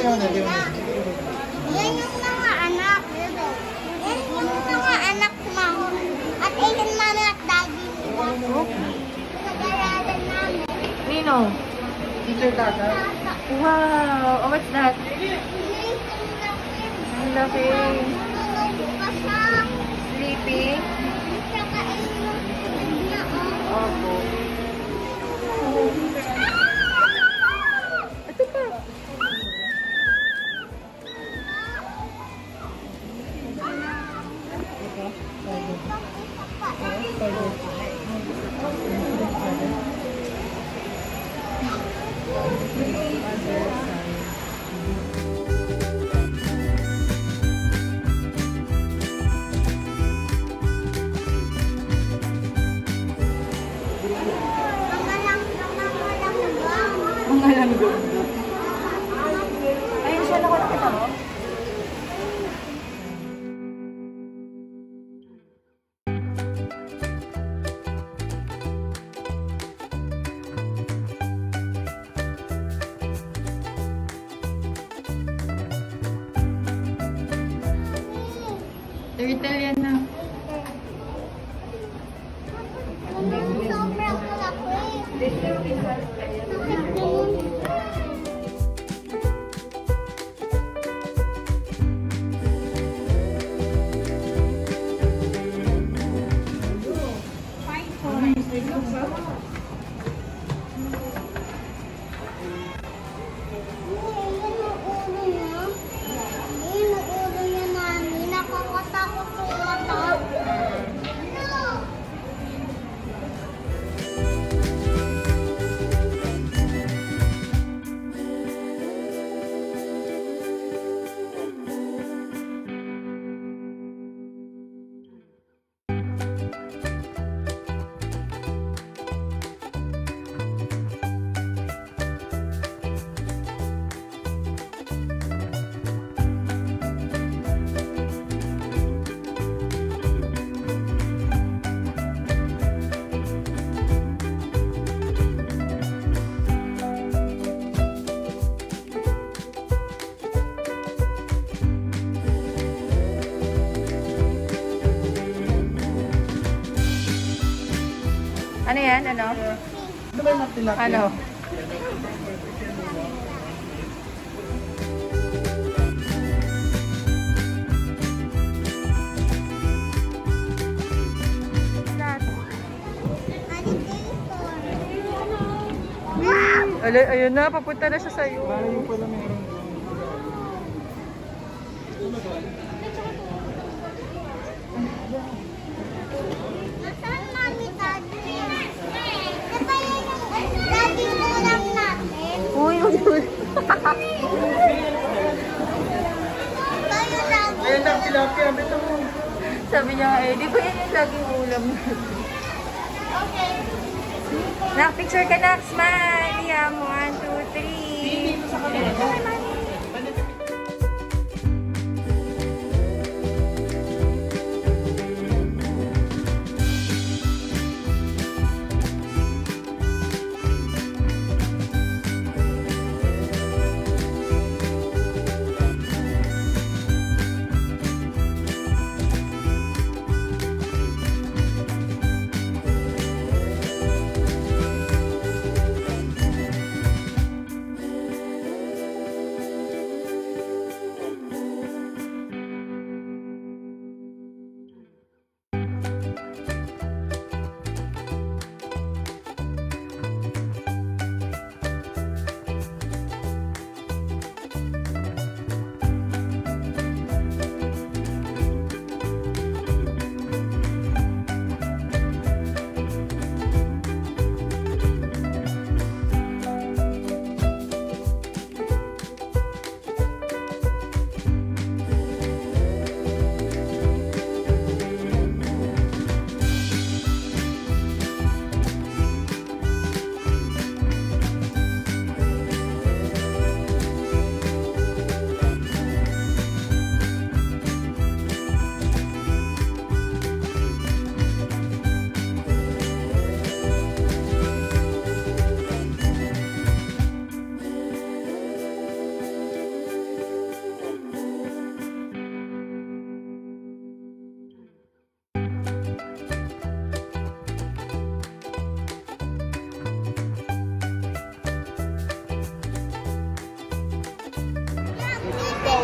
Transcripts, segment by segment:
Yan yung mga anak. Yan yung mga anak mo. At yan yung mami at daddy nila. Nag-aralan namin. Nino? Teacher Tata. Wow! Oh, what's that? Ang laki. Ayun tulog niya, oh. Turtle yan Ano mga tilapia? Ano? Ala, ayun na, papunta na siya sa'yo. Bali yung pala meron doon. Nasaan mami daddy? Di ba yun yung daddy mo lang natin? Uy, uy, uy. Ba yun lang? Ayun bito mo. Sabi niya, eh, di ba yan yung laging ulam? Okay. Nak, picture ka na. Smile. Yum. One, two, three.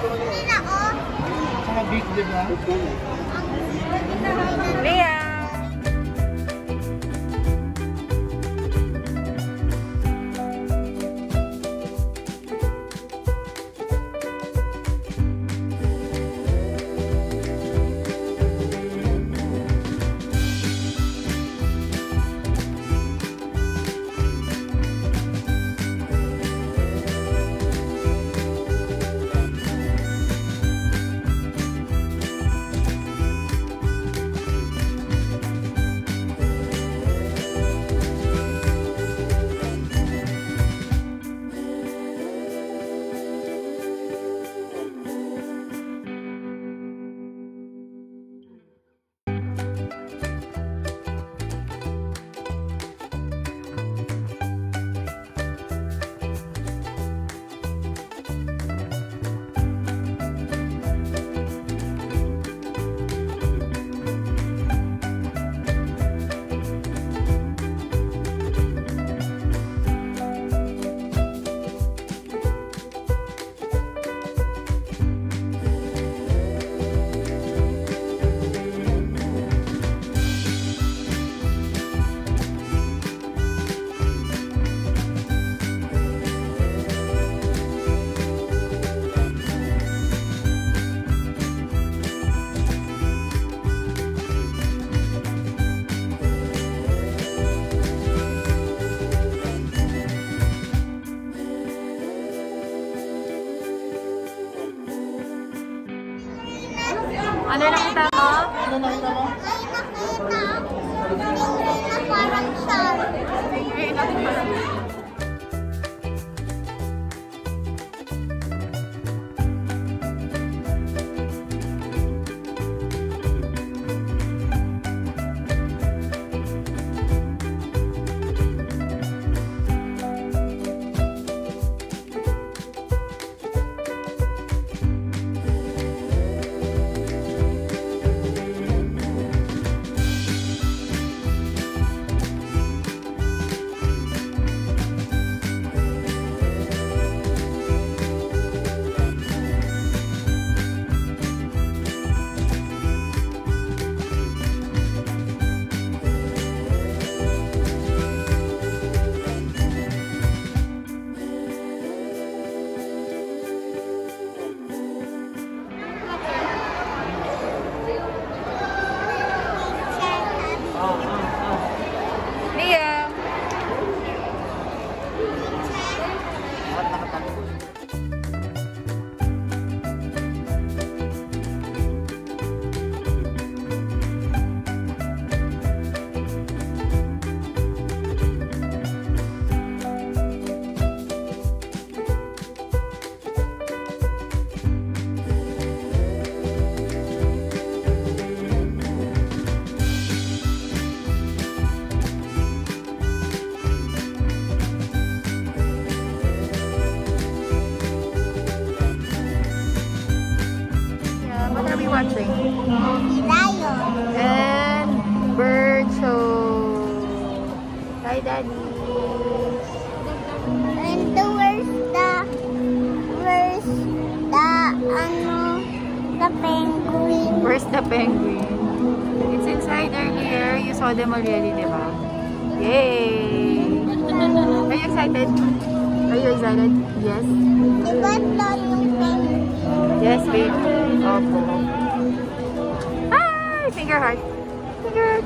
Oh. Saka big, di ba? Liam! Ano nakita mo? Ano nakita mo? Ay, nakita. Na parang shark. Liam! And the where's the where's the ano the penguin? Where's the penguin? It's inside earlier. You saw them already, di ba? Yay! Are you excited? Are you excited? Yes. Diba penguin? Yes, babe. Opo. Hi! Finger heart. Finger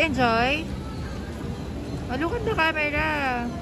you enjoy? At the camera.